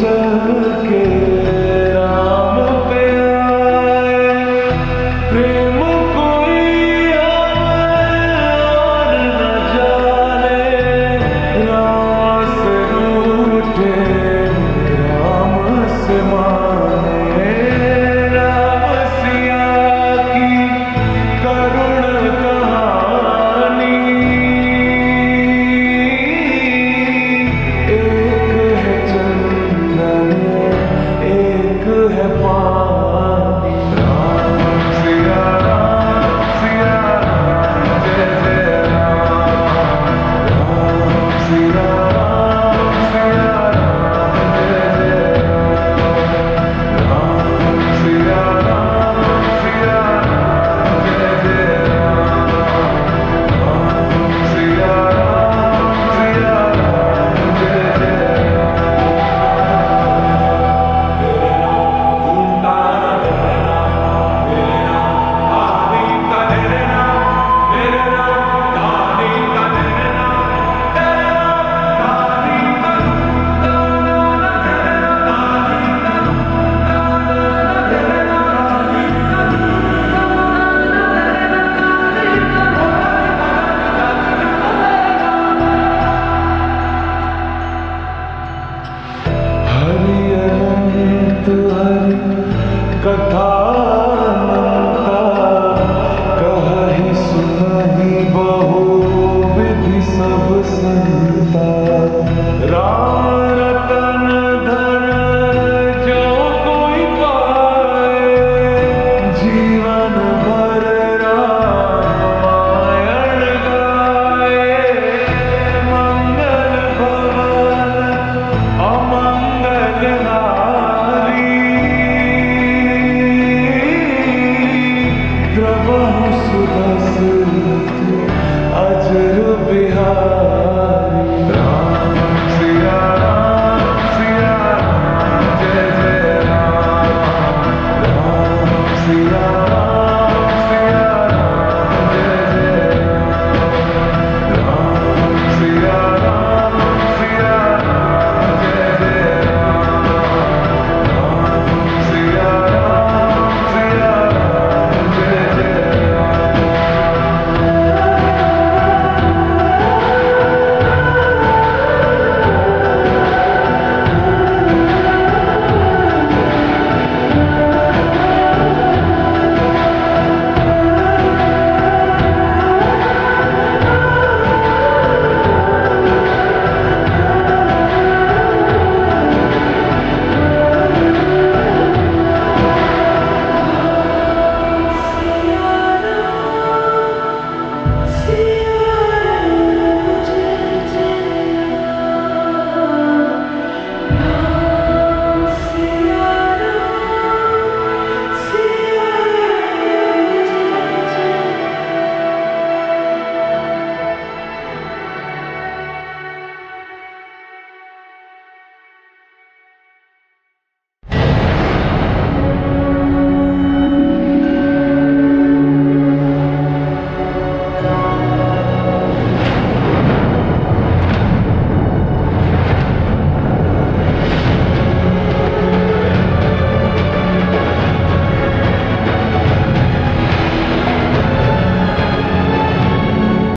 जाके